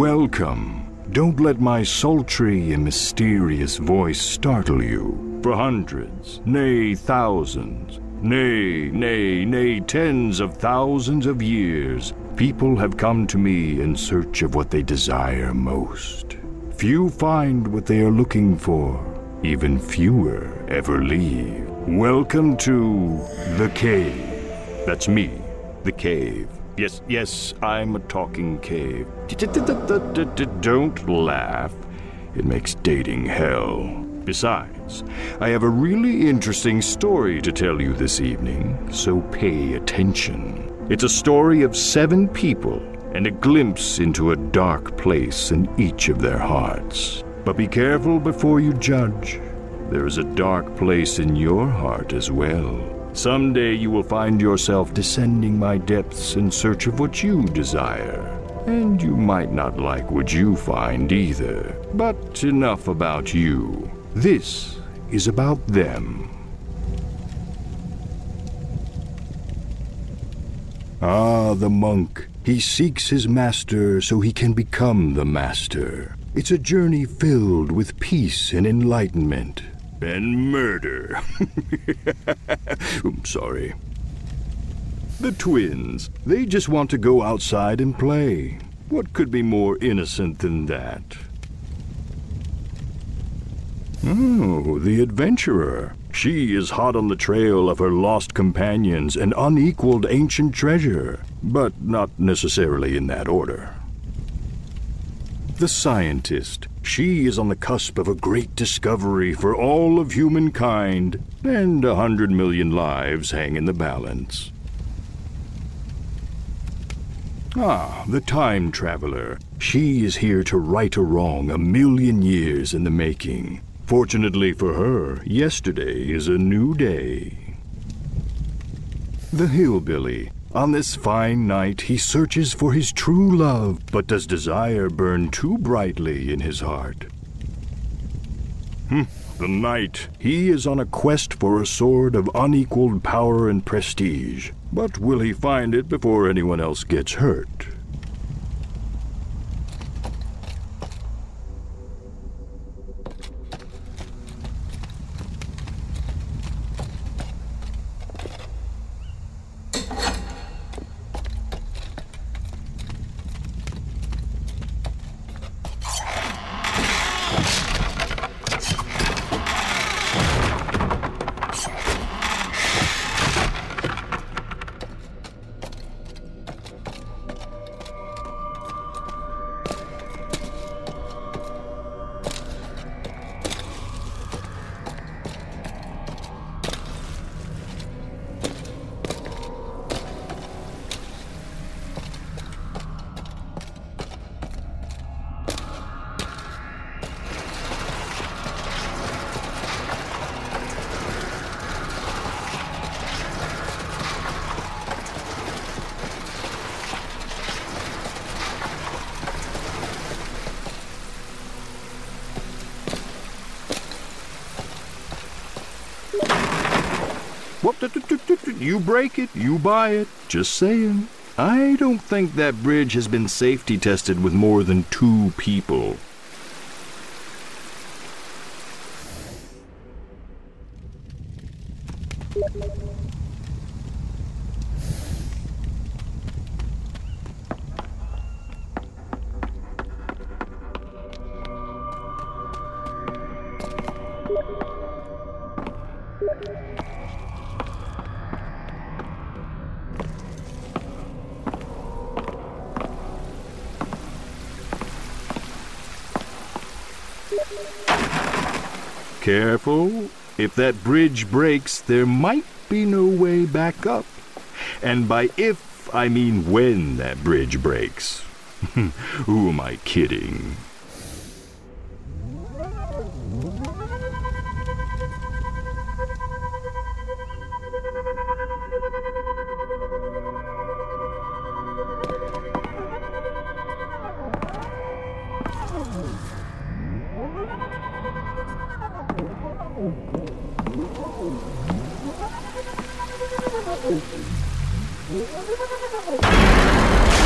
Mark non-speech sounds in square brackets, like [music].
Welcome. Don't let my sultry and mysterious voice startle you. For hundreds, nay, thousands, nay, nay, nay, tens of thousands of years, people have come to me in search of what they desire most. Few find what they are looking for, even fewer ever leave. Welcome to the cave. That's me, the cave. Yes, yes, I'm a talking cave. Don't laugh. It makes dating hell. Besides, I have a really interesting story to tell you this evening, so pay attention. It's a story of seven people and a glimpse into a dark place in each of their hearts. But be careful before you judge. There is a dark place in your heart as well. Someday you will find yourself descending my depths in search of what you desire. And you might not like what you find either. But enough about you. This is about them. Ah, the monk. He seeks his master so he can become the master. It's a journey filled with peace and enlightenment and murder. [laughs] I'm sorry. The twins, they just want to go outside and play. What could be more innocent than that? Oh, the adventurer. She is hot on the trail of her lost companions and unequaled ancient treasure, but not necessarily in that order. The scientist. She is on the cusp of a great discovery for all of humankind, and a hundred million lives hang in the balance. Ah, the time traveler. She is here to right a wrong a million years in the making. Fortunately for her, yesterday is a new day. The hillbilly. On this fine night, he searches for his true love, but does desire burn too brightly in his heart? Hmm, the knight. He is on a quest for a sword of unequaled power and prestige. But will he find it before anyone else gets hurt? You break it, you buy it. Just saying. I don't think that bridge has been safety tested with more than two people. Careful. If that bridge breaks, there might be no way back up. And by if, I mean when that bridge breaks. [laughs] Who am I kidding? Oh, my God.